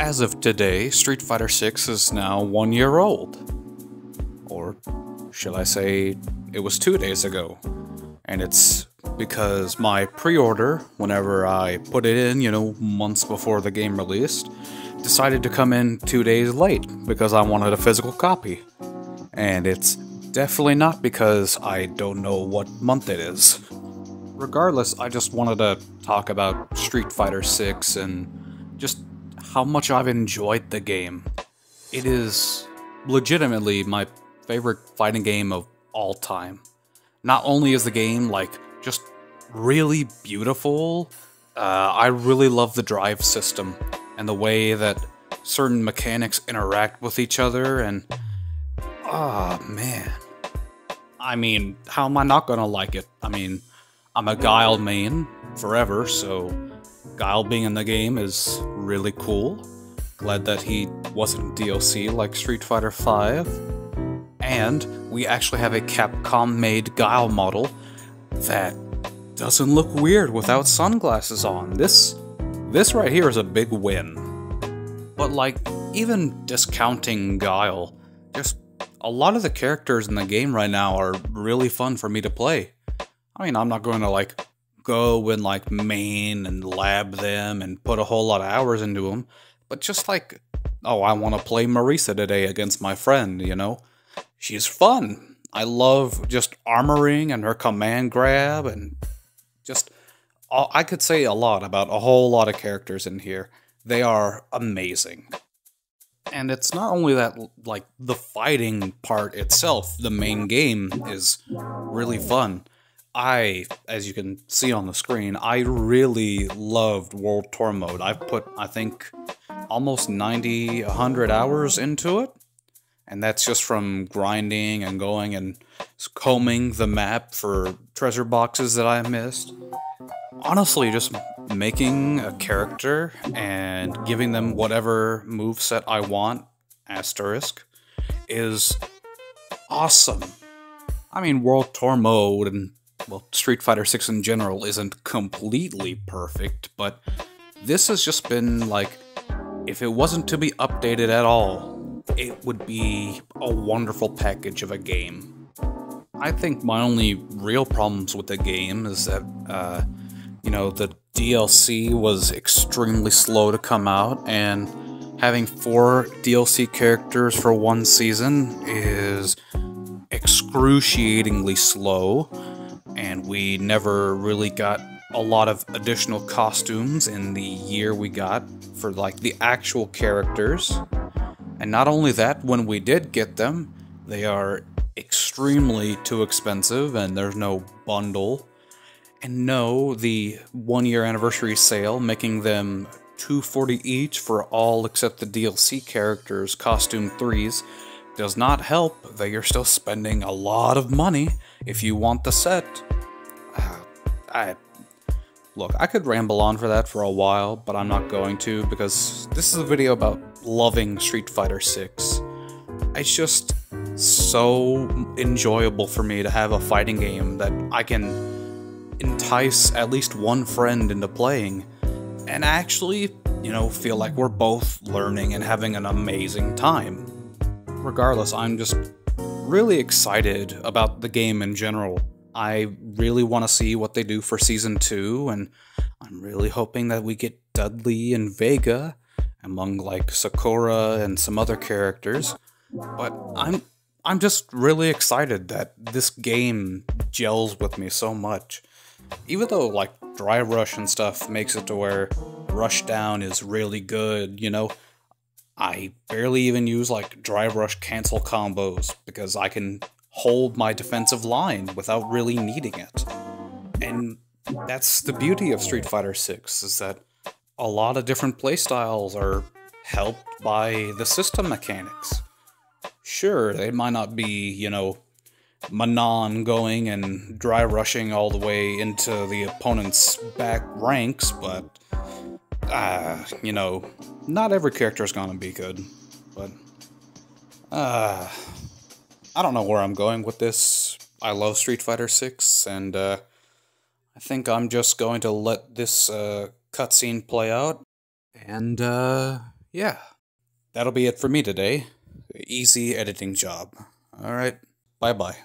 As of today, Street Fighter 6 is now one year old. Or shall I say, it was two days ago. And it's because my pre order, whenever I put it in, you know, months before the game released, decided to come in two days late because I wanted a physical copy. And it's definitely not because I don't know what month it is. Regardless, I just wanted to talk about Street Fighter 6 and just how much I've enjoyed the game. It is legitimately my favorite fighting game of all time. Not only is the game like just really beautiful, uh, I really love the drive system and the way that certain mechanics interact with each other and oh man. I mean, how am I not gonna like it? I mean, I'm a Guile main forever, so Guile being in the game is really cool. Glad that he wasn't DLC like Street Fighter V. And we actually have a Capcom made Guile model that doesn't look weird without sunglasses on. This this right here is a big win. But like even discounting Guile, just a lot of the characters in the game right now are really fun for me to play. I mean, I'm not going to like go and like main and lab them and put a whole lot of hours into them, but just like, oh, I want to play Marisa today against my friend, you know? She's fun. I love just armoring and her command grab and just uh, I could say a lot about a whole lot of characters in here. They are amazing. And it's not only that, like, the fighting part itself, the main game is really fun. I, as you can see on the screen, I really loved World Tour Mode. I've put, I think, almost 90, 100 hours into it. And that's just from grinding and going and combing the map for treasure boxes that I missed. Honestly, just making a character and giving them whatever move set I want, asterisk, is awesome. I mean, World Tour Mode and well, Street Fighter 6 in general isn't completely perfect, but this has just been like, if it wasn't to be updated at all, it would be a wonderful package of a game. I think my only real problems with the game is that, uh, you know, the DLC was extremely slow to come out, and having four DLC characters for one season is excruciatingly slow we never really got a lot of additional costumes in the year we got for like the actual characters. And not only that, when we did get them, they are extremely too expensive and there's no bundle. And no, the one year anniversary sale, making them 240 each for all except the DLC characters, costume 3s, does not help that you're still spending a lot of money if you want the set. I look, I could ramble on for that for a while, but I'm not going to because this is a video about loving Street Fighter 6. It's just so enjoyable for me to have a fighting game that I can entice at least one friend into playing and actually, you know, feel like we're both learning and having an amazing time. Regardless, I'm just really excited about the game in general. I really want to see what they do for season two, and I'm really hoping that we get Dudley and Vega among like Sakura and some other characters. But I'm I'm just really excited that this game gels with me so much. Even though like drive rush and stuff makes it to where rushdown is really good, you know, I barely even use like drive rush cancel combos because I can hold my defensive line without really needing it. And that's the beauty of Street Fighter 6 is that a lot of different playstyles are helped by the system mechanics. Sure, they might not be, you know, Manon going and drive rushing all the way into the opponent's back ranks, but, uh, you know, not every character is gonna be good. But, uh, I don't know where I'm going with this. I love Street Fighter 6, and uh, I think I'm just going to let this uh, cutscene play out. And uh, yeah, that'll be it for me today. Easy editing job. Alright, bye bye.